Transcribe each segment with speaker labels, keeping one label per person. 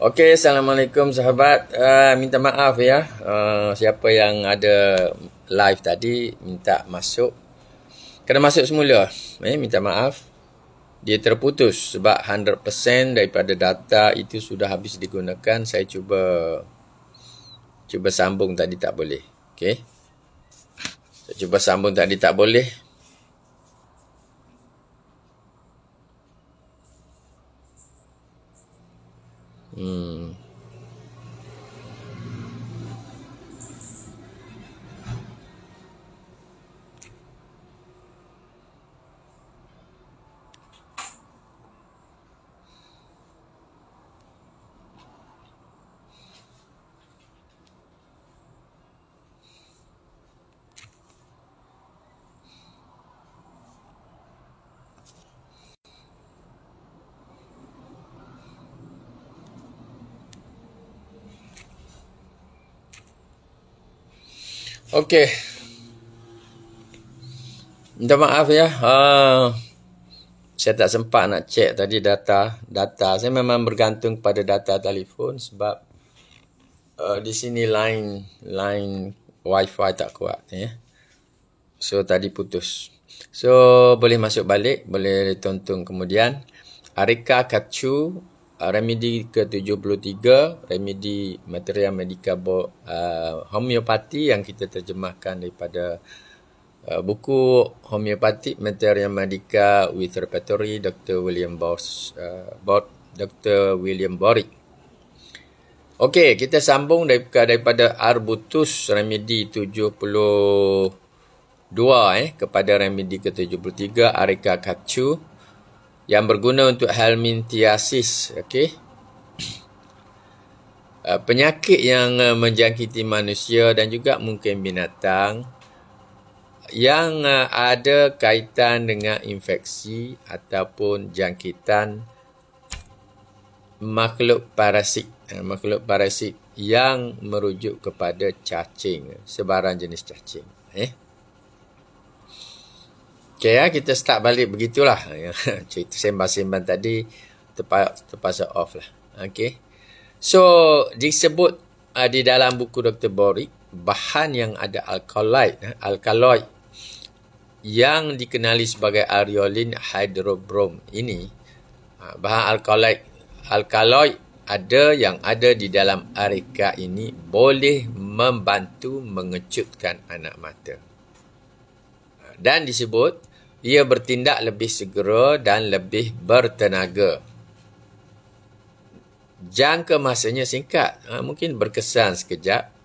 Speaker 1: Okey, Assalamualaikum sahabat. Uh, minta maaf ya. Uh, siapa yang ada live tadi minta masuk. Kena masuk semula. Eh, minta maaf. Dia terputus sebab 100% daripada data itu sudah habis digunakan. Saya cuba cuba sambung tadi tak boleh. Okey. Saya cuba sambung tadi tak boleh. 嗯。Okey. Minta maaf ya. Uh, saya tak sempat nak cek tadi data. Data saya memang bergantung pada data telefon sebab uh, di sini line line wifi tak kuat ya. So tadi putus. So boleh masuk balik, boleh tonton kemudian. Arika Kacu remedi ke-73 remedi material medika uh, homeopati yang kita terjemahkan daripada uh, buku homeopati material medika with repertory Dr. William Boss uh, Dr. William Borick Okey, kita sambung daripada, daripada Arbutus remedi 72 eh kepada remedi ke-73 Arika Kacu yang berguna untuk helminthiasis okey? Uh, penyakit yang uh, menjangkiti manusia dan juga mungkin binatang yang uh, ada kaitan dengan infeksi ataupun jangkitan makhluk parasit makhluk parasit yang merujuk kepada cacing sebarang jenis cacing eh Okay, ya, kita start balik begitulah. Cerita sembang-sembang tadi terpaksa, terpaksa off lah. Okay. So, disebut uh, di dalam buku Dr. Borik, bahan yang ada alkaloid, uh, alkaloid yang dikenali sebagai areolin hydrobrom ini, uh, bahan alkaloid, alkaloid ada yang ada di dalam areka ini boleh membantu mengecutkan anak mata. Uh, dan disebut ia bertindak lebih segera dan lebih bertenaga. Jangka masanya singkat. Ha, mungkin berkesan sekejap.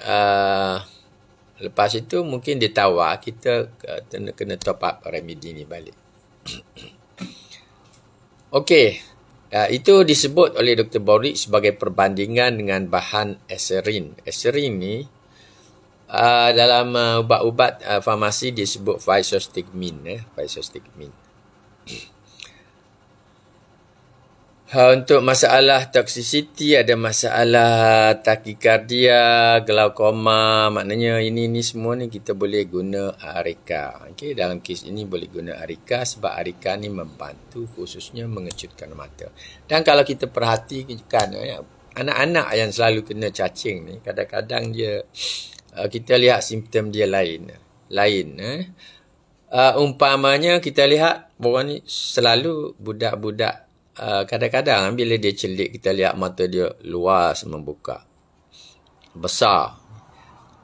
Speaker 1: Uh, lepas itu mungkin ditawar kita kena, kena top up remedi ni balik. Okey. Uh, itu disebut oleh Dr. Borik sebagai perbandingan dengan bahan eserin. Eserin ni uh, dalam uh, ubat-ubat uh, farmasi disebut physostigmin eh physostigmin uh, untuk masalah toxicity ada masalah takikardia glaukoma maknanya ini ni semua ni kita boleh guna arika okey dalam kes ini boleh guna arika sebab arika ni membantu khususnya mengecutkan mata. Dan kalau kita perhatikan ya, anak-anak yang selalu kena cacing ni kadang-kadang dia uh, kita lihat simptom dia lain. Lain. Eh? Uh, umpamanya kita lihat orang ni selalu budak-budak uh, kadang-kadang bila dia celik kita lihat mata dia luas membuka. Besar.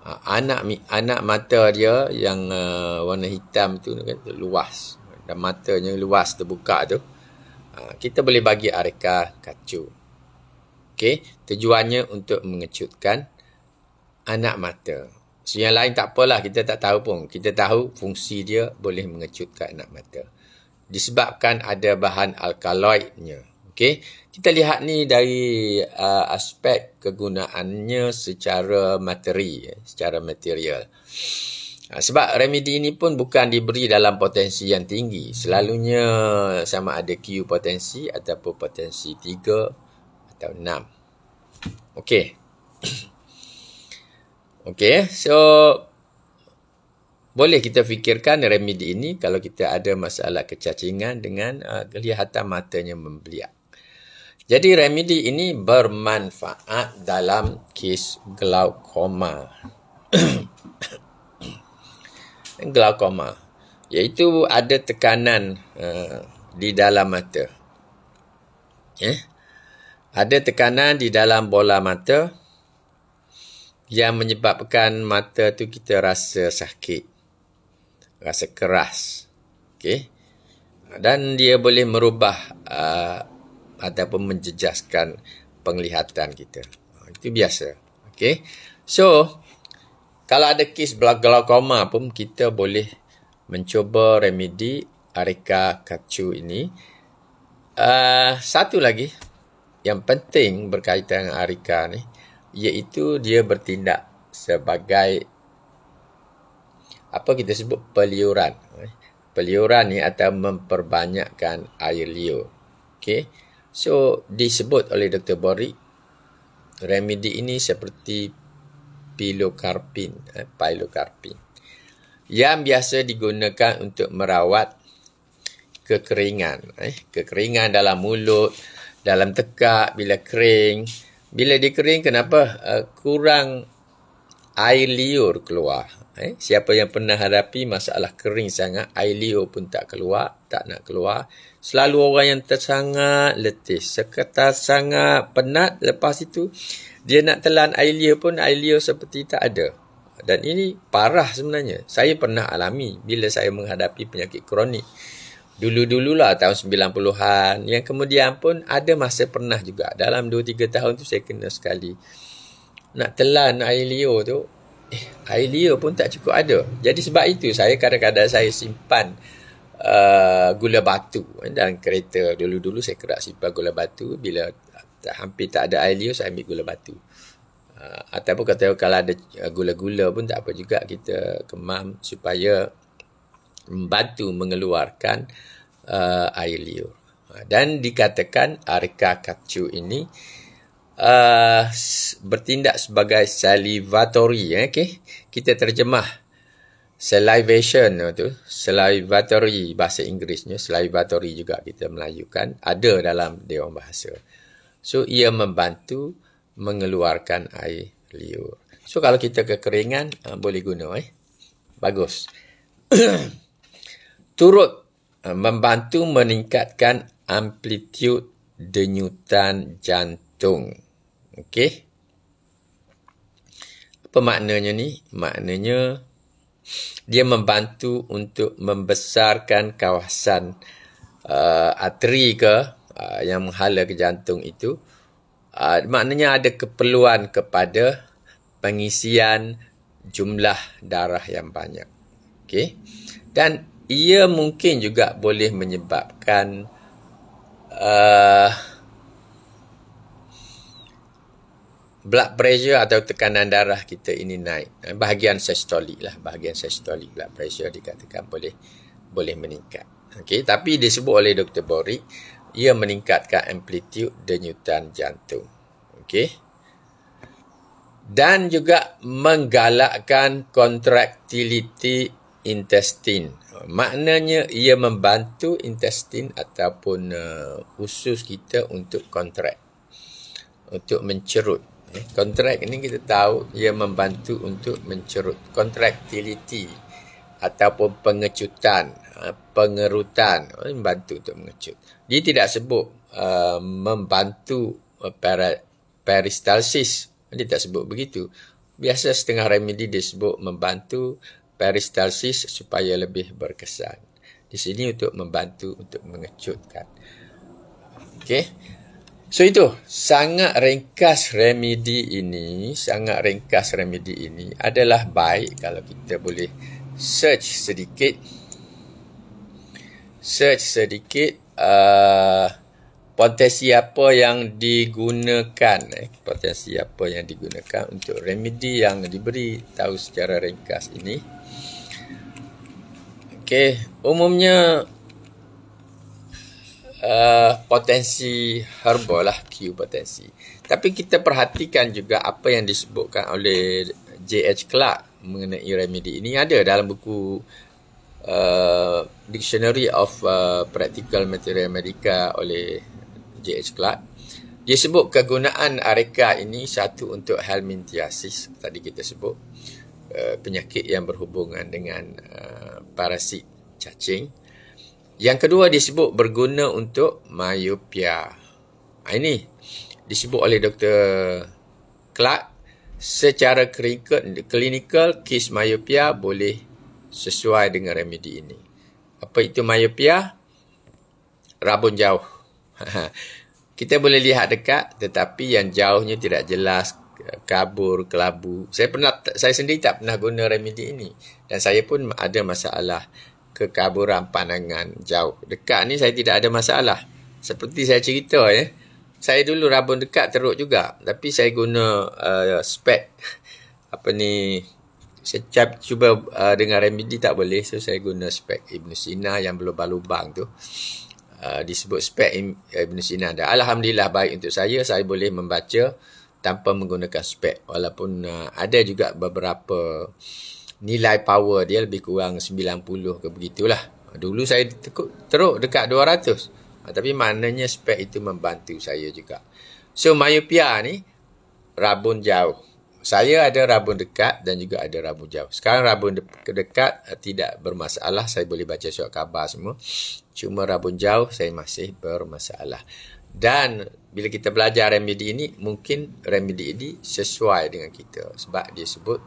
Speaker 1: Uh, anak anak mata dia yang uh, warna hitam tu luas dan matanya luas terbuka tu. Uh, kita boleh bagi areka kacu. Okey, tujuannya untuk mengecutkan anak mata. So, yang lain tak apalah, kita tak tahu pun. Kita tahu fungsi dia boleh mengecutkan anak mata. Disebabkan ada bahan alkaloidnya. Okay. Kita lihat ni dari uh, aspek kegunaannya secara materi, secara material. Uh, sebab remedi ini pun bukan diberi dalam potensi yang tinggi. Selalunya sama ada Q potensi ataupun potensi 3 atau 6. Okey. Okey, so boleh kita fikirkan remedi ini kalau kita ada masalah kecacingan dengan uh, kelihatan matanya membeliak. Jadi remedi ini bermanfaat dalam kes glaukoma. glaukoma iaitu ada tekanan uh, di dalam mata. Eh? Ada tekanan di dalam bola mata yang menyebabkan mata tu kita rasa sakit. Rasa keras. Okey. Dan dia boleh merubah uh, ataupun menjejaskan penglihatan kita. Ha, itu biasa. Okay. So, kalau ada kes glaukoma pun kita boleh mencuba remedi Arika Kacu ini. Uh, satu lagi yang penting berkaitan dengan Arika ni iaitu dia bertindak sebagai apa kita sebut peliuran. Peliuran ni atau memperbanyakkan air liur. Okay. So, disebut oleh Dr. Bori, remedi ini seperti pilokarpin, eh, pilokarpin yang biasa digunakan untuk merawat kekeringan. Eh, kekeringan dalam mulut, dalam tekak, bila kering. Bila dia kering, kenapa? Uh, kurang air liur keluar. Eh, siapa yang pernah hadapi masalah kering sangat, air liur pun tak keluar, tak nak keluar. Selalu orang yang tersangat letih, seketar sangat penat lepas itu, dia nak telan air liur pun air liur seperti tak ada. Dan ini parah sebenarnya. Saya pernah alami bila saya menghadapi penyakit kronik. Dulu-dululah tahun 90-an. Yang kemudian pun ada masa pernah juga. Dalam 2-3 tahun tu saya kena sekali. Nak telan air liur tu, eh, air liur pun tak cukup ada. Jadi sebab itu saya kadang-kadang saya simpan uh, gula batu dalam kereta. Dulu-dulu saya kerap simpan gula batu. Bila hampir tak ada air liur, saya ambil gula batu. Uh, ataupun kata kalau ada uh, gula-gula pun tak apa juga kita kemam supaya membantu mengeluarkan uh, air liur. Dan dikatakan arka kacu ini uh, bertindak sebagai salivatory. Eh, okay? Kita terjemah salivation tu, salivatory bahasa Inggerisnya, salivatory juga kita melayukan, ada dalam Dewan Bahasa. So, ia membantu mengeluarkan air liur. So, kalau kita kekeringan, uh, boleh guna. Eh? Bagus. Turut uh, membantu meningkatkan amplitude denyutan jantung. Okey. Apa maknanya ni? Maknanya dia membantu untuk membesarkan kawasan uh, arteri ke uh, yang menghala ke jantung itu. Uh, maknanya ada keperluan kepada pengisian jumlah darah yang banyak. Okey. Dan ia mungkin juga boleh menyebabkan uh, blood pressure atau tekanan darah kita ini naik. Bahagian systolik lah. Bahagian systolik blood pressure dikatakan boleh boleh meningkat. Okay, tapi disebut oleh Dr. Bori, ia meningkatkan amplitude denyutan jantung. Okay. Dan juga menggalakkan contractility intestine. Maknanya ia membantu intestine ataupun uh, usus kita untuk contract. Untuk mencerut. Kontrak ini kita tahu ia membantu untuk mencerut contractility ataupun pengecutan, ha, pengerutan, membantu untuk mengecut. Dia tidak sebut uh, membantu uh, peristalsis. Dia tak sebut begitu. Biasa setengah remedi disebut membantu peristalsis supaya lebih berkesan. Di sini untuk membantu untuk mengecutkan. Okey. So itu sangat ringkas remedi ini, sangat ringkas remedi ini adalah baik kalau kita boleh search sedikit search sedikit uh, potensi apa yang digunakan eh, potensi apa yang digunakan untuk remedi yang diberi tahu secara ringkas ini. Okey, umumnya uh, potensi herba lah Q potensi. Tapi kita perhatikan juga apa yang disebutkan oleh J.H. Clark mengenai remedi ini ada dalam buku uh, Dictionary of uh, Practical Material Medica oleh JH Clark. Dia sebut kegunaan areka ini satu untuk helminthiasis tadi kita sebut uh, penyakit yang berhubungan dengan uh, parasit cacing. Yang kedua disebut berguna untuk myopia. Ha, ini disebut oleh Dr. Clark secara klinikal kes myopia boleh sesuai dengan remedi ini. Apa itu myopia? Rabun jauh. Kita boleh lihat dekat tetapi yang jauhnya tidak jelas kabur, kelabu. Saya pernah saya sendiri tak pernah guna remedi ini dan saya pun ada masalah kekaburan pandangan jauh. Dekat ni saya tidak ada masalah. Seperti saya cerita ya. Saya dulu rabun dekat teruk juga tapi saya guna uh, spek apa ni saya cuba uh, dengan remedi tak boleh so saya guna spek Ibn Sina yang berlubang-lubang tu. Uh, disebut spek Ibn Sina dah. Alhamdulillah baik untuk saya. Saya boleh membaca tanpa menggunakan spek. Walaupun uh, ada juga beberapa nilai power dia lebih kurang 90 ke begitulah. Dulu saya teruk dekat 200. Uh, tapi maknanya spek itu membantu saya juga. So myopia ni rabun jauh. Saya ada rabun dekat dan juga ada rabun jauh. Sekarang rabun dekat uh, tidak bermasalah. Saya boleh baca surat khabar semua. Cuma rabun jauh saya masih bermasalah. Dan bila kita belajar remedi ini, mungkin remedi ini sesuai dengan kita. Sebab dia sebut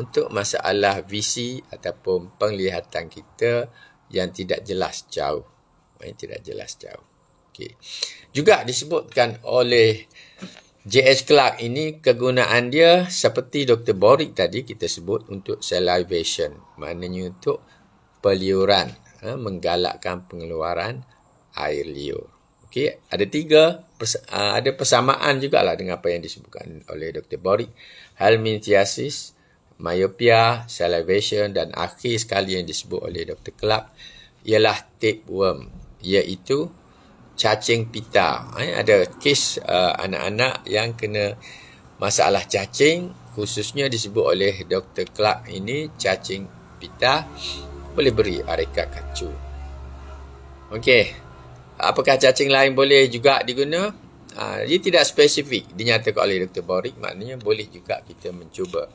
Speaker 1: untuk masalah visi ataupun penglihatan kita yang tidak jelas jauh. Yang tidak jelas jauh. Okay. Juga disebutkan oleh J.H. Clark ini kegunaan dia seperti Dr. Boric tadi kita sebut untuk salivation. Maknanya untuk peliuran ha, menggalakkan pengeluaran air liur. Okey, ada tiga uh, ada persamaan juga lah dengan apa yang disebutkan oleh Dr. Boric. Helminthiasis, myopia, salivation dan akhir sekali yang disebut oleh Dr. Clark ialah tapeworm iaitu cacing pita. Eh, ada kes uh, anak-anak yang kena masalah cacing khususnya disebut oleh Dr. Clark ini cacing pita boleh beri arekat kacu. Okey. Apakah cacing lain boleh juga diguna? Ha, dia tidak spesifik dinyatakan oleh Dr. Borik. Maknanya boleh juga kita mencuba.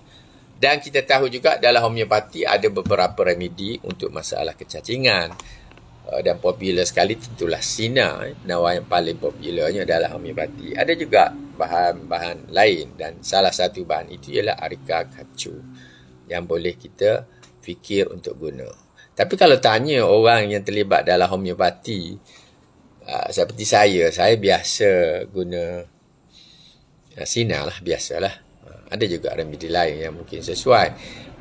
Speaker 1: Dan kita tahu juga dalam homeopati ada beberapa remedi untuk masalah kecacingan. Uh, dan popular sekali tentulah Sina. Eh, yang paling popularnya dalam homeopati. Ada juga bahan-bahan lain. Dan salah satu bahan itu ialah arika kacu. Yang boleh kita fikir untuk guna. Tapi kalau tanya orang yang terlibat dalam homeopati, uh, seperti saya, saya biasa guna uh, sinar lah, biasalah. Uh, ada juga remedi lain yang mungkin sesuai.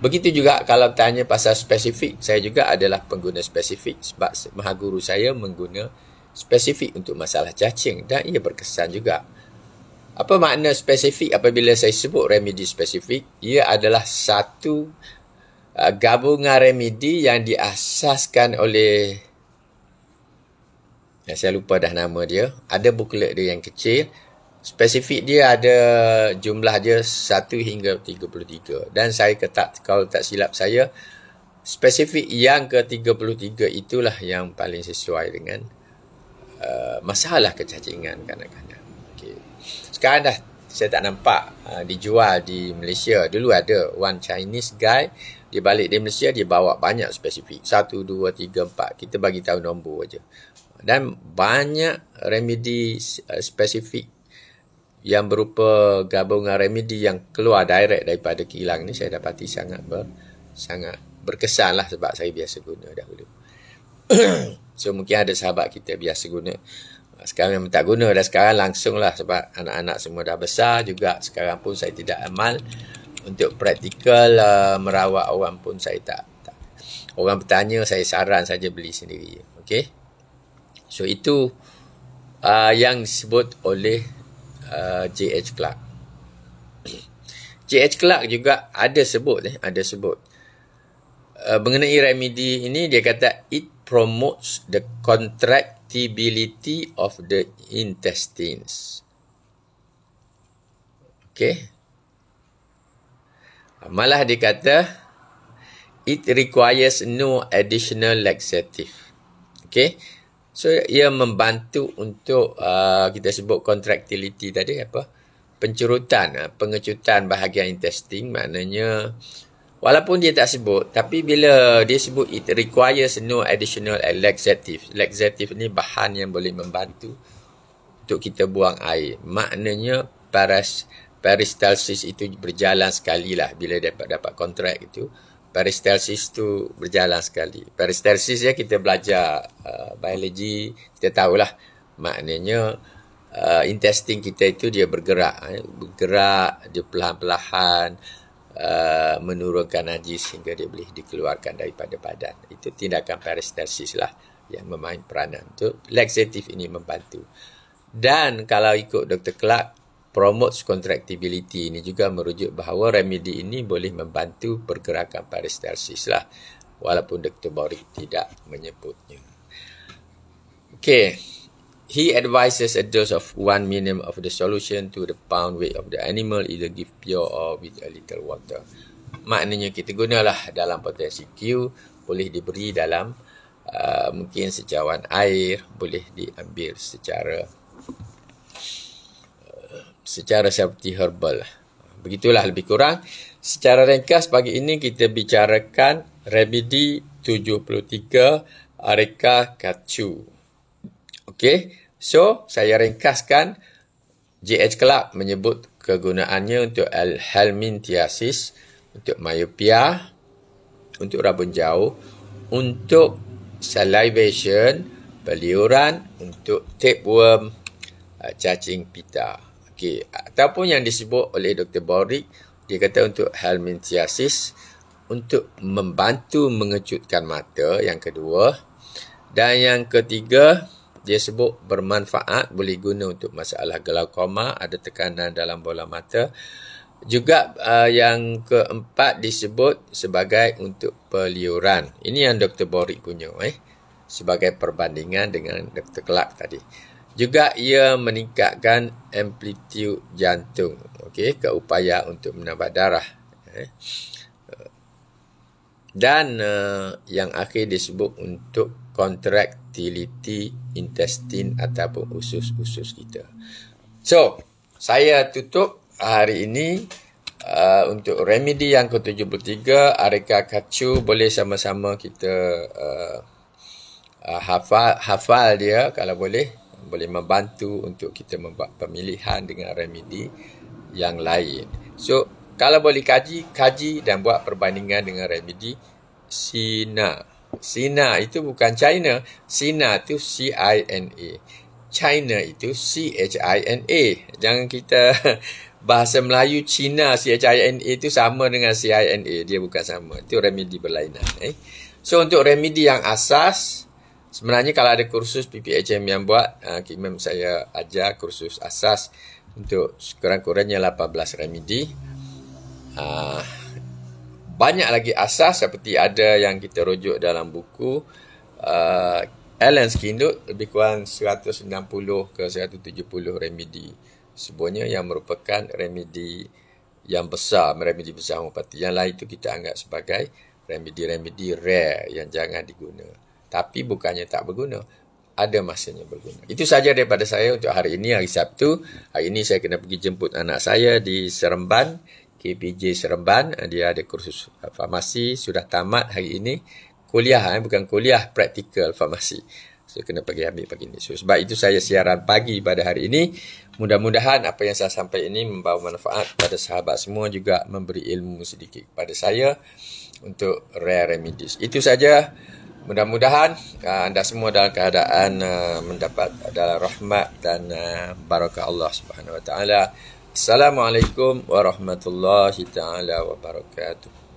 Speaker 1: Begitu juga kalau tanya pasal spesifik, saya juga adalah pengguna spesifik sebab maha guru saya mengguna spesifik untuk masalah cacing dan ia berkesan juga. Apa makna spesifik apabila saya sebut remedi spesifik? Ia adalah satu Uh, gabungan remedi yang diasaskan oleh ya, saya lupa dah nama dia ada buklet dia yang kecil spesifik dia ada jumlah dia 1 hingga 33 dan saya ketak kalau tak silap saya spesifik yang ke-33 itulah yang paling sesuai dengan uh, masalah kecacingan kanak-kanak okay. sekarang dah saya tak nampak uh, dijual di Malaysia dulu ada one Chinese guy dia balik dari Malaysia, dia bawa banyak spesifik. Satu, dua, tiga, empat. Kita bagi tahu nombor aja. Dan banyak remedi uh, spesifik yang berupa gabungan remedi yang keluar direct daripada kilang ni saya dapati sangat ber, sangat berkesan lah sebab saya biasa guna dahulu. so mungkin ada sahabat kita biasa guna. Sekarang yang tak guna dah sekarang langsung lah sebab anak-anak semua dah besar juga sekarang pun saya tidak amal untuk praktikal uh, merawat orang pun saya tak, tak. Orang bertanya saya saran saja beli sendiri. Okey. So itu uh, yang disebut oleh uh, JH Clark. JH Clark juga ada sebut eh, ada sebut. Uh, mengenai remedi ini dia kata it promotes the contractibility of the intestines. Okay. Malah dia kata it requires no additional laxative. Okay. So ia membantu untuk uh, kita sebut contractility tadi apa? Pencurutan, uh, pengecutan bahagian intestine maknanya walaupun dia tak sebut tapi bila dia sebut it requires no additional laxative. Laxative ni bahan yang boleh membantu untuk kita buang air. Maknanya paras peristalsis itu berjalan sekali lah bila dapat dapat kontrak itu peristalsis tu berjalan sekali peristalsis ya kita belajar uh, biologi kita tahulah maknanya uh, intestine kita itu dia bergerak eh? bergerak dia perlahan-lahan uh, menurunkan najis sehingga dia boleh dikeluarkan daripada badan itu tindakan peristalsis lah yang memain peranan tu laxative ini membantu dan kalau ikut Dr. Clark promotes contractibility ini juga merujuk bahawa remedi ini boleh membantu pergerakan peristalsis lah walaupun Dr. Borik tidak menyebutnya. Okay. He advises a dose of 1 minimum of the solution to the pound weight of the animal either give pure or with a little water. Maknanya kita gunalah dalam potensi Q boleh diberi dalam uh, mungkin secawan air boleh diambil secara secara seperti herbal. Begitulah lebih kurang. Secara ringkas pagi ini kita bicarakan remedi 73 Areca Kacu. Okey, so saya ringkaskan JH Club menyebut kegunaannya untuk helminthiasis, untuk myopia, untuk rabun jauh, untuk salivation, peliuran, untuk tapeworm, uh, cacing pita. Okey, ataupun yang disebut oleh Dr. Borik, dia kata untuk helminthiasis, untuk membantu mengecutkan mata, yang kedua. Dan yang ketiga, dia sebut bermanfaat, boleh guna untuk masalah glaukoma, ada tekanan dalam bola mata. Juga uh, yang keempat disebut sebagai untuk peliuran. Ini yang Dr. Borik punya, eh? sebagai perbandingan dengan Dr. Clark tadi. Juga ia meningkatkan amplitude jantung. Okey, keupaya untuk menambah darah. Eh. Dan uh, yang akhir disebut untuk contractility intestine ataupun usus-usus kita. So, saya tutup hari ini uh, untuk remedi yang ke-73 Arika Kacu boleh sama-sama kita uh, uh, hafal hafal dia kalau boleh boleh membantu untuk kita membuat pemilihan dengan remedi yang lain. So, kalau boleh kaji, kaji dan buat perbandingan dengan remedi Sina. Sina itu bukan China. Sina itu C-I-N-A. China itu C-H-I-N-A. Jangan kita bahasa Melayu China C-H-I-N-A itu sama dengan C-I-N-A. Dia bukan sama. Itu remedi berlainan. Eh. So, untuk remedi yang asas, Sebenarnya kalau ada kursus PPHM yang buat, uh, saya ajar kursus asas untuk kurang-kurangnya 18 remedi. Uh, banyak lagi asas seperti ada yang kita rujuk dalam buku uh, Alan Skindut lebih kurang 160 ke 170 remedi. Sebenarnya yang merupakan remedi yang besar, remedi besar homopati. Yang lain itu kita anggap sebagai remedi-remedi rare yang jangan digunakan tapi bukannya tak berguna. Ada masanya berguna. Itu saja daripada saya untuk hari ini hari Sabtu. Hari ini saya kena pergi jemput anak saya di Seremban KPJ Seremban. Dia ada kursus farmasi. Sudah tamat hari ini. Kuliah eh? bukan kuliah praktikal farmasi. Saya kena pergi ambil pagi ini so, sebab itu saya siaran pagi pada hari ini. Mudah-mudahan apa yang saya sampaikan ini membawa manfaat kepada sahabat semua juga memberi ilmu sedikit kepada saya untuk rare remedies. Itu saja Mudah-mudahan uh, anda semua dalam keadaan uh, mendapat dalam rahmat dan uh, barakah Allah Subhanahu wa taala. Assalamualaikum warahmatullahi taala wabarakatuh.